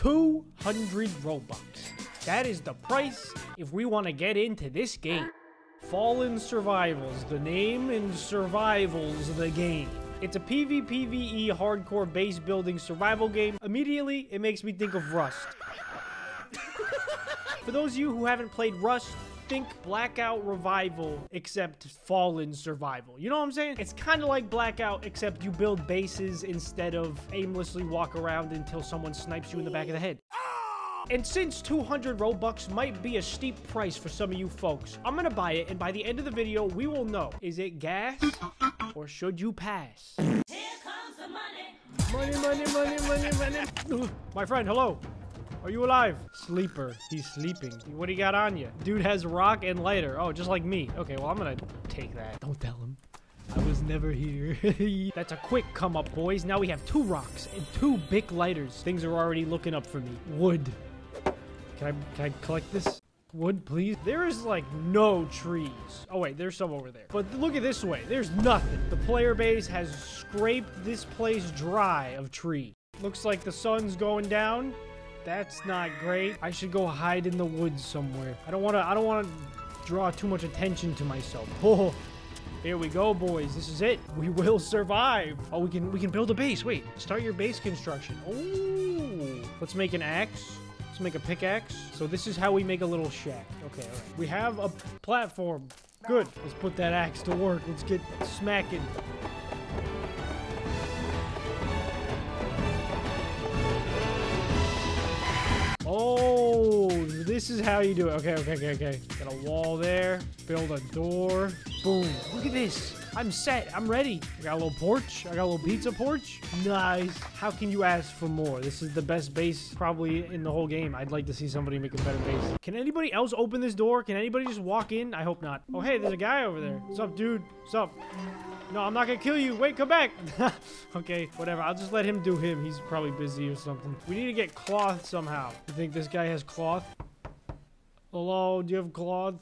200 Robux. That is the price if we want to get into this game. Fallen Survivals, the name, and Survivals, the game. It's a PvPvE hardcore base building survival game. Immediately, it makes me think of Rust. For those of you who haven't played Rust, think Blackout Revival, except Fallen Survival. You know what I'm saying? It's kind of like Blackout, except you build bases instead of aimlessly walk around until someone snipes you in the back of the head. And since 200 Robux might be a steep price for some of you folks, I'm gonna buy it, and by the end of the video, we will know, is it gas, or should you pass? Here comes the money. Money, money, money, money, money. My friend, hello. Are you alive? Sleeper. He's sleeping. What do you got on you? Dude has rock and lighter. Oh, just like me. Okay, well, I'm gonna take that. Don't tell him. I was never here. That's a quick come up, boys. Now we have two rocks and two big lighters. Things are already looking up for me. Wood. Can I, can I collect this? Wood, please? There is like no trees. Oh wait, there's some over there. But look at this way. There's nothing. The player base has scraped this place dry of trees. Looks like the sun's going down. That's not great. I should go hide in the woods somewhere. I don't want to, I don't want to draw too much attention to myself. Oh, here we go, boys. This is it. We will survive. Oh, we can, we can build a base. Wait, start your base construction. Oh, let's make an axe. Let's make a pickaxe. So this is how we make a little shack. Okay, all right. We have a platform. Good. Let's put that axe to work. Let's get smacking. This is how you do it. Okay, okay, okay, okay. Got a wall there. Build a door. Boom. Look at this. I'm set. I'm ready. I got a little porch. I got a little pizza porch. Nice. How can you ask for more? This is the best base probably in the whole game. I'd like to see somebody make a better base. Can anybody else open this door? Can anybody just walk in? I hope not. Oh, hey, there's a guy over there. What's up, dude? What's up? No, I'm not gonna kill you. Wait, come back. okay, whatever. I'll just let him do him. He's probably busy or something. We need to get cloth somehow. You think this guy has cloth? Hello, do you have cloth?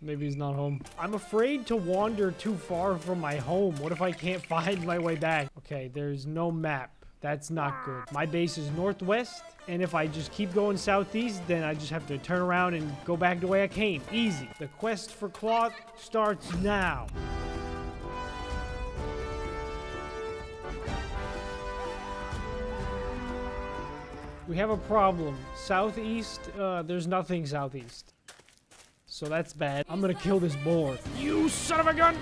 Maybe he's not home. I'm afraid to wander too far from my home. What if I can't find my way back? Okay, there's no map. That's not good. My base is northwest, and if I just keep going southeast, then I just have to turn around and go back the way I came. Easy. The quest for cloth starts now. We have a problem. Southeast, uh, there's nothing southeast. So that's bad. I'm gonna kill this boar. You son of a gun!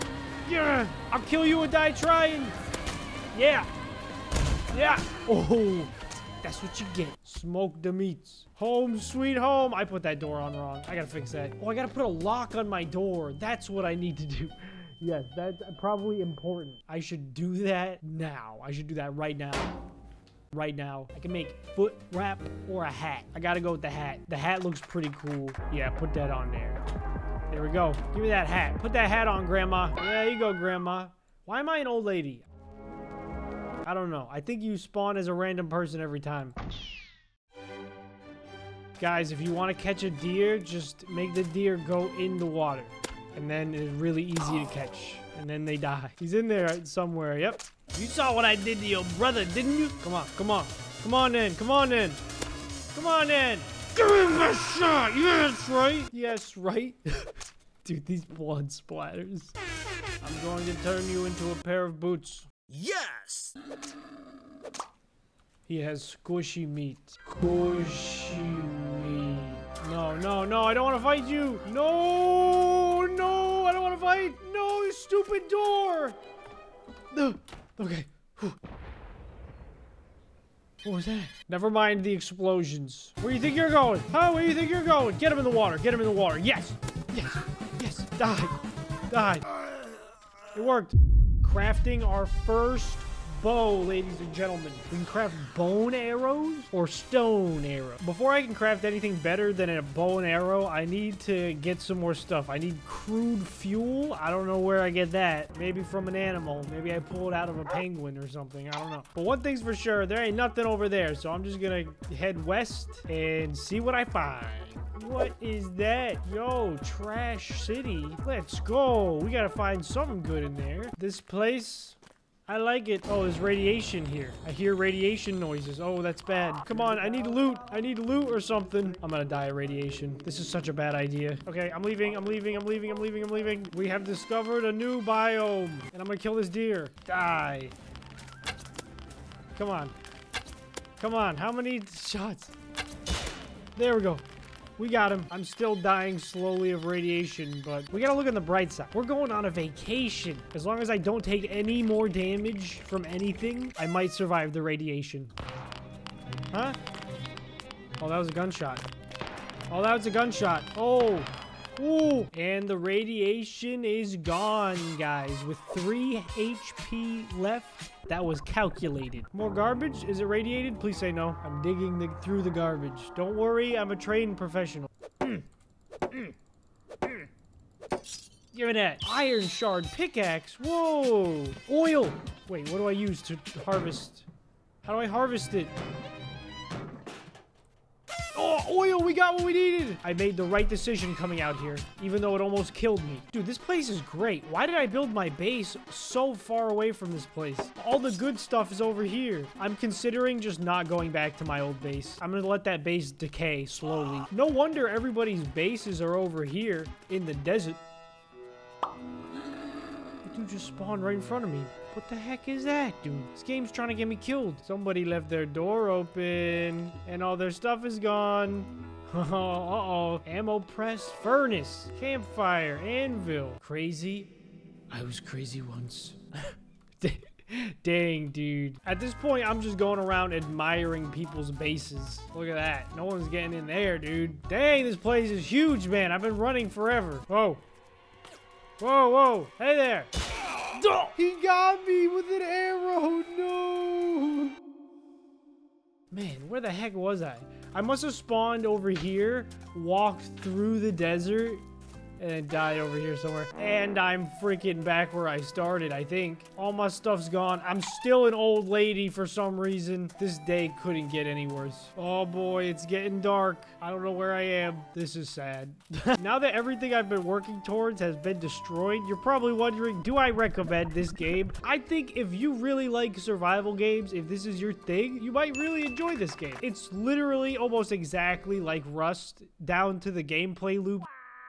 Yeah! I'll kill you and die trying! Yeah! Yeah! Oh! That's what you get. Smoke the meats. Home sweet home. I put that door on wrong. I gotta fix that. Oh, I gotta put a lock on my door. That's what I need to do. Yes, that's probably important. I should do that now. I should do that right now right now. I can make foot wrap or a hat. I gotta go with the hat. The hat looks pretty cool. Yeah, put that on there. There we go. Give me that hat. Put that hat on, Grandma. There you go, Grandma. Why am I an old lady? I don't know. I think you spawn as a random person every time. Guys, if you want to catch a deer, just make the deer go in the water. And then it's really easy to catch. And then they die. He's in there somewhere. Yep. You saw what I did to your brother, didn't you? Come on, come on. Come on in, come on in. Come on in. Give him a shot. Yes, right. Yes, right. Dude, these blood splatters. I'm going to turn you into a pair of boots. Yes! He has squishy meat. Squishy meat. No, no, no, I don't want to fight you. No, no, I don't want to fight. No, you stupid door. No. Okay. Whew. What was that? Never mind the explosions. Where do you think you're going? Huh? Where do you think you're going? Get him in the water. Get him in the water. Yes. Yes. Yes. Die. Die. It worked. Crafting our first bow, ladies and gentlemen. We can craft bone arrows or stone arrows. Before I can craft anything better than a bow and arrow, I need to get some more stuff. I need crude fuel. I don't know where I get that. Maybe from an animal. Maybe I pull it out of a penguin or something. I don't know. But one thing's for sure, there ain't nothing over there. So I'm just gonna head west and see what I find. What is that? Yo, Trash City. Let's go. We gotta find something good in there. This place I like it. Oh, there's radiation here. I hear radiation noises. Oh, that's bad. Come on, I need loot. I need loot or something. I'm gonna die of radiation. This is such a bad idea. Okay, I'm leaving. I'm leaving. I'm leaving. I'm leaving. I'm leaving. We have discovered a new biome. And I'm gonna kill this deer. Die. Come on. Come on. How many shots? There we go. We got him. I'm still dying slowly of radiation, but we gotta look on the bright side. We're going on a vacation. As long as I don't take any more damage from anything, I might survive the radiation. Huh? Oh, that was a gunshot. Oh, that was a gunshot. Oh. Ooh. And the radiation is gone, guys. With 3 HP left. That was calculated. More garbage? Is it radiated? Please say no. I'm digging the, through the garbage. Don't worry, I'm a trained professional. Give me that. Iron shard pickaxe. Whoa. Oil. Wait, what do I use to harvest? How do I harvest it? Oil! We got what we needed! I made the right decision coming out here, even though it almost killed me. Dude, this place is great. Why did I build my base so far away from this place? All the good stuff is over here. I'm considering just not going back to my old base. I'm gonna let that base decay slowly. No wonder everybody's bases are over here in the desert. Dude just spawned right in front of me. What the heck is that, dude? This game's trying to get me killed. Somebody left their door open, and all their stuff is gone. Uh-oh. Ammo press, furnace, campfire, anvil. Crazy? I was crazy once. Dang, dude. At this point, I'm just going around admiring people's bases. Look at that. No one's getting in there, dude. Dang, this place is huge, man. I've been running forever. Whoa. Whoa, whoa. Hey there. He got me with an arrow. No. Man, where the heck was I? I must have spawned over here, walked through the desert, and died over here somewhere. And I'm freaking back where I started, I think. All my stuff's gone. I'm still an old lady for some reason. This day couldn't get any worse. Oh boy, it's getting dark. I don't know where I am. This is sad. now that everything I've been working towards has been destroyed, you're probably wondering, do I recommend this game? I think if you really like survival games, if this is your thing, you might really enjoy this game. It's literally almost exactly like Rust down to the gameplay loop.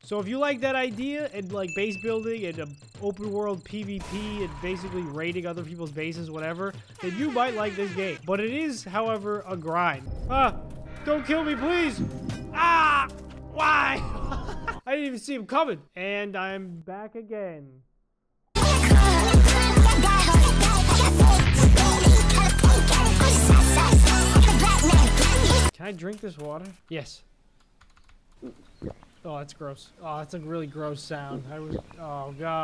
So if you like that idea and like base building and um, open world PvP and basically raiding other people's bases, whatever, then you might like this game. But it is, however, a grind. Ah, don't kill me, please. Ah, why? I didn't even see him coming. And I'm back again. Can I drink this water? Yes. Oh, that's gross. Oh, that's a really gross sound. I was. Oh god.